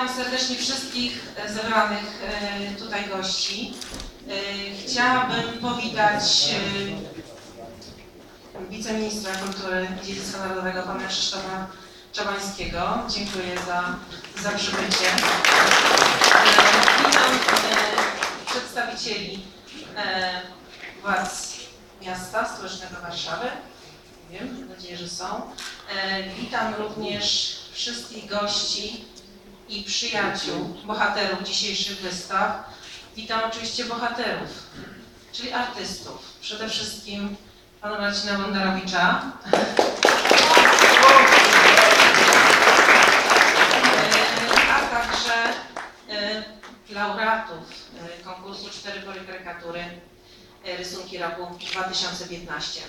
Witam serdecznie wszystkich zebranych e, tutaj gości. E, Chciałabym powitać e, wiceministra kultury i dziedzictwa narodowego pana Krzysztofa Czabańskiego. Dziękuję za, za przybycie. Witam przedstawicieli władz miasta stołecznego Warszawy. Wiem, mam nadzieję, że są. Witam również wszystkich gości i przyjaciół, bohaterów dzisiejszych wystaw. Witam oczywiście bohaterów, czyli artystów. Przede wszystkim pana Marcina Bondarowicza. E, A także e, laureatów e, konkursu Cztery pory karykatury rysunki roku 2015.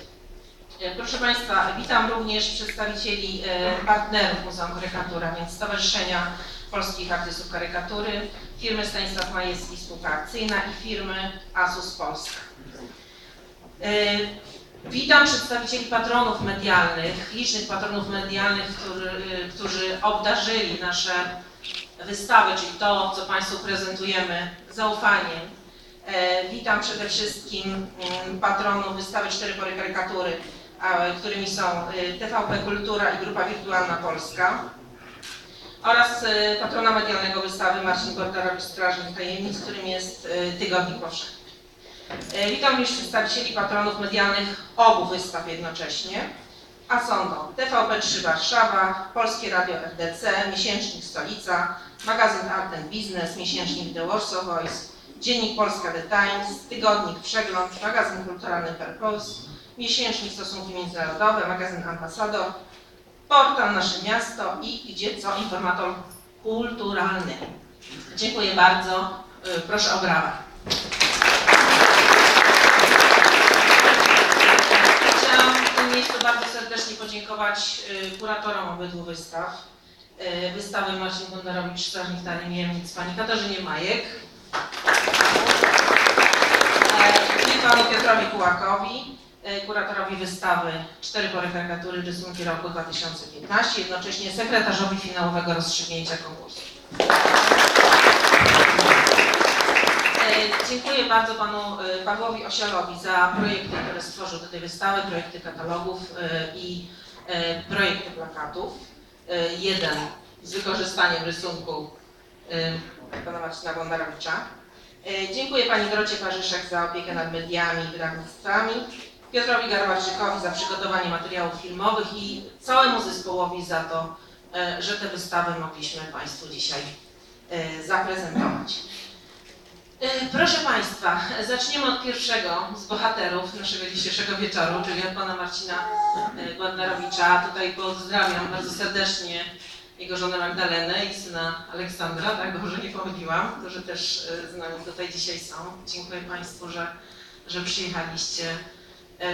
E, Proszę Państwa, witam również przedstawicieli e, partnerów Muzeum Karykatura, więc Stowarzyszenia Polskich Artystów Karykatury, firmy Stanisław Majewski Spółka Akcyjna i firmy Asus Polska. E, Witam przedstawicieli patronów medialnych, licznych patronów medialnych, który, którzy obdarzyli nasze wystawy, czyli to, co Państwu prezentujemy, zaufaniem. Witam przede wszystkim mm, patronów wystawy Cztery Pory Karykatury, którymi są y, TVP Kultura i Grupa Wirtualna Polska oraz y, patrona medialnego wystawy Marcin Bordarowicz Strażnik Tajemnic, którym jest Tygodnik Powszechny. E, Witam już przedstawicieli patronów medialnych obu wystaw jednocześnie, a są to TVP3 Warszawa, Polskie Radio RDC, Miesięcznik Stolica, magazyn Art and Business, Miesięcznik The Warsaw Voice, Dziennik Polska The Times, Tygodnik Przegląd, magazyn kulturalny Purpose, Miesięcznik Stosunki Międzynarodowe, magazyn Ambasador, portal Nasze Miasto i Gdzie Co Informator Kulturalny. Dziękuję bardzo. Y, Proszę o brawa. Chciałam w tym miejscu bardzo serdecznie podziękować y, kuratorom obydwu wystaw. Y, Wystawy Marcin Bondarowicz, Strażnik Tary Niemnic, pani Katarzynie Majek e, i panu Piotrowi Kułakowi, kuratorowi wystawy Cztery pory karykatury rysunki roku 2015, jednocześnie sekretarzowi finałowego rozstrzygnięcia konkursu. E, Dziękuję bardzo panu e, Pawłowi Osialowi za projekty, które stworzył do tej wystawy, projekty katalogów e, i e, projekty plakatów. E, Jeden z wykorzystaniem rysunku e, pana Marcina Bondarowicza. E, Dziękuję pani Dorocie Parzyszek za opiekę nad mediami i wydawnictwami. Piotrowi Garbarczykowi za przygotowanie materiałów filmowych i całemu zespołowi za to, e, że te wystawy mogliśmy Państwu dzisiaj e, zaprezentować. E, Proszę Państwa, zaczniemy od pierwszego z bohaterów naszego dzisiejszego wieczoru, czyli od pana Marcina Gładnarowicza. Tutaj pozdrawiam bardzo serdecznie jego żonę Magdalenę i syna Aleksandra, tak dobrze nie pomyliłam, którzy też z nami tutaj dzisiaj są. Dziękuję Państwu, że, że przyjechaliście,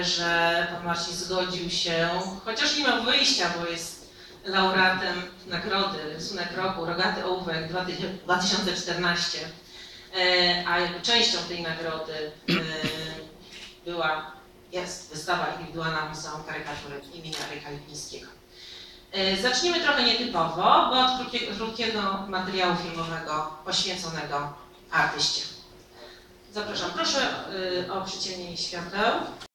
że pan Marcin zgodził się, chociaż nie ma wyjścia, bo jest laureatem nagrody Rysunek Roku, Rogaty Ołówek 2014. E, a częścią tej nagrody e, była, jest wystawa indywidualna Muzeum Karykatury imienia Ryka Lipińskiego. E, Zaczniemy trochę nietypowo, bo od krótkiego, krótkiego materiału filmowego poświęconego artyście. Zapraszam, proszę o przyciemnienie świateł.